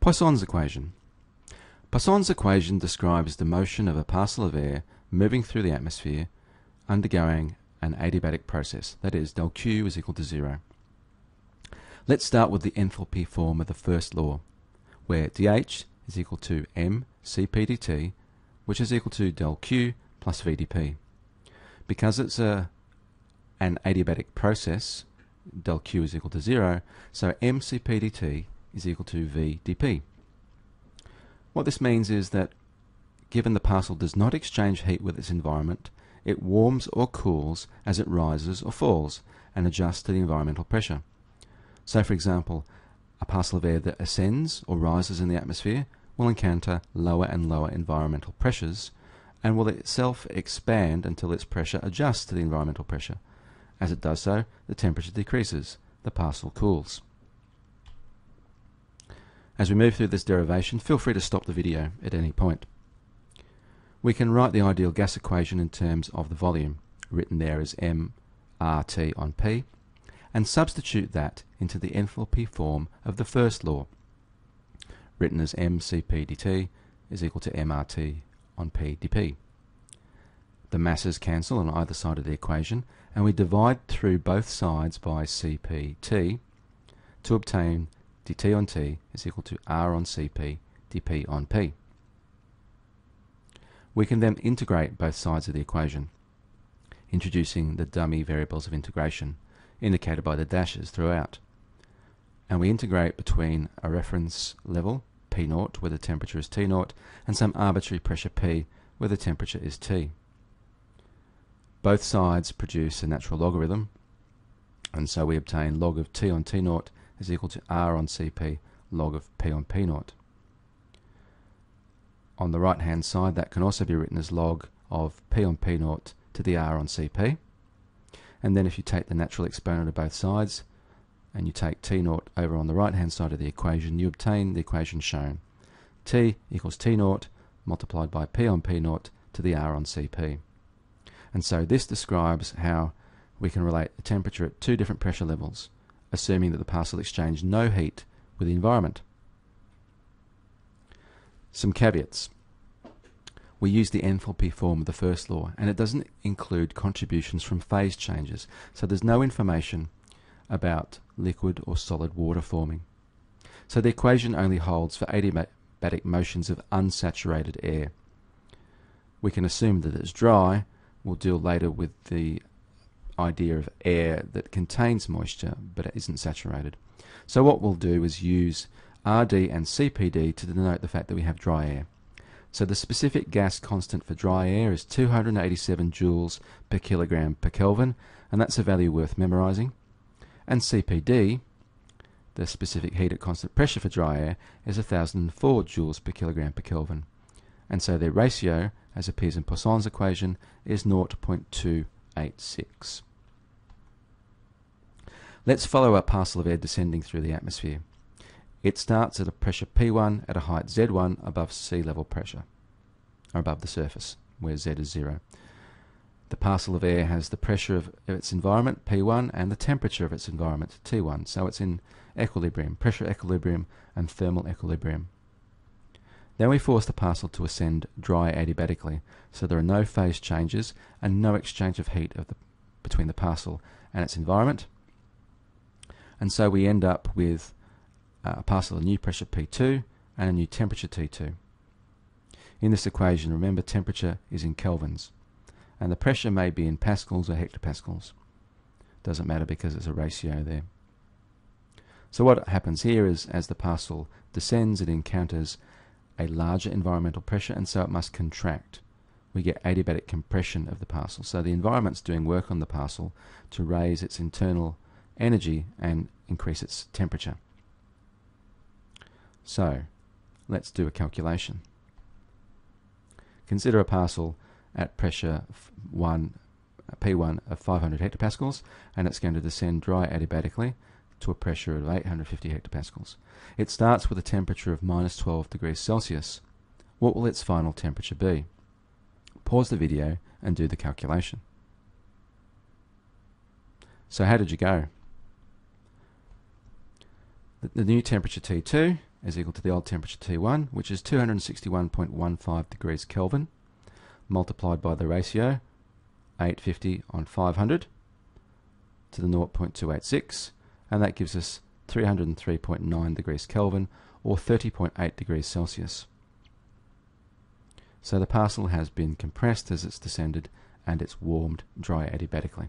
Poisson's equation. Poisson's equation describes the motion of a parcel of air moving through the atmosphere undergoing an adiabatic process, that is, del Q is equal to zero. Let's start with the enthalpy form of the first law, where dH is equal to m Cp dt, which is equal to del Q plus VdP. Because it's a an adiabatic process, del Q is equal to zero, so m Cp dt is equal to V dP. What this means is that given the parcel does not exchange heat with its environment, it warms or cools as it rises or falls and adjusts to the environmental pressure. So, for example, a parcel of air that ascends or rises in the atmosphere will encounter lower and lower environmental pressures and will itself expand until its pressure adjusts to the environmental pressure. As it does so, the temperature decreases, the parcel cools. As we move through this derivation, feel free to stop the video at any point. We can write the ideal gas equation in terms of the volume, written there as mRT on P, and substitute that into the enthalpy form of the first law, written as mCp dt is equal to mRT on P dP. The masses cancel on either side of the equation, and we divide through both sides by Cpt to obtain dt on t is equal to r on cp dp on p. We can then integrate both sides of the equation, introducing the dummy variables of integration, indicated by the dashes throughout. And we integrate between a reference level, P 0 where the temperature is T 0 and some arbitrary pressure P, where the temperature is T. Both sides produce a natural logarithm, and so we obtain log of T on T 0 is equal to r on Cp log of P on P naught. On the right hand side that can also be written as log of P on P naught to the r on Cp. And then if you take the natural exponent of both sides and you take T naught over on the right hand side of the equation, you obtain the equation shown. T equals T naught multiplied by P on P naught to the r on Cp. And so this describes how we can relate the temperature at two different pressure levels assuming that the parcel exchanged no heat with the environment. Some caveats. We use the enthalpy form of the first law, and it doesn't include contributions from phase changes, so there's no information about liquid or solid water forming. So the equation only holds for adiabatic motions of unsaturated air. We can assume that it's dry. We'll deal later with the idea of air that contains moisture but isn't saturated. So what we'll do is use RD and CPD to denote the fact that we have dry air. So the specific gas constant for dry air is 287 joules per kilogram per Kelvin, and that's a value worth memorizing. And CPD, the specific heat at constant pressure for dry air, is 1004 joules per kilogram per Kelvin. And so their ratio, as appears in Poisson's equation, is 0.286. Let's follow a parcel of air descending through the atmosphere. It starts at a pressure P1 at a height Z1 above sea level pressure, or above the surface, where Z is zero. The parcel of air has the pressure of its environment, P1, and the temperature of its environment, T1, so it's in equilibrium, pressure equilibrium and thermal equilibrium. Then we force the parcel to ascend dry adiabatically, so there are no phase changes and no exchange of heat of the, between the parcel and its environment, and so we end up with uh, a parcel of new pressure P2 and a new temperature T2. In this equation, remember temperature is in kelvins, and the pressure may be in pascals or hectopascals. Doesn't matter because it's a ratio there. So what happens here is as the parcel descends, it encounters a larger environmental pressure, and so it must contract. We get adiabatic compression of the parcel. So the environment's doing work on the parcel to raise its internal energy and increase its temperature. So, let's do a calculation. Consider a parcel at pressure 1, P1 of 500 hectopascals, and it's going to descend dry adiabatically to a pressure of 850 hectopascals. It starts with a temperature of minus 12 degrees Celsius. What will its final temperature be? Pause the video and do the calculation. So how did you go? The, new temperature T2 is equal to the old temperature T1, which is 261.15 degrees Kelvin, multiplied by the ratio 850 on 500 to the 0.286, and that gives us 303.9 degrees Kelvin, or 30.8 degrees Celsius. So the parcel has been compressed as it's descended and it's warmed dry adiabatically.